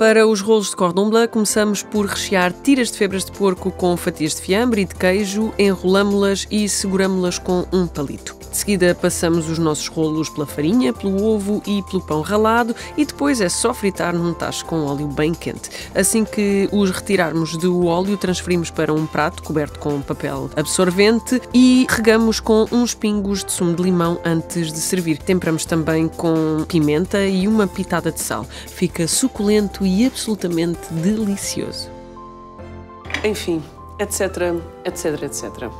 Para os rolos de cordon bleu, começamos por rechear tiras de febras de porco com fatias de fiambre e de queijo, enrolamo-las e seguramo-las com um palito. De seguida, passamos os nossos rolos pela farinha, pelo ovo e pelo pão ralado e depois é só fritar num tacho com óleo bem quente. Assim que os retirarmos do óleo, transferimos para um prato coberto com papel absorvente e regamos com uns pingos de sumo de limão antes de servir. Temperamos também com pimenta e uma pitada de sal. Fica suculento e absolutamente delicioso. Enfim, etc, etc, etc.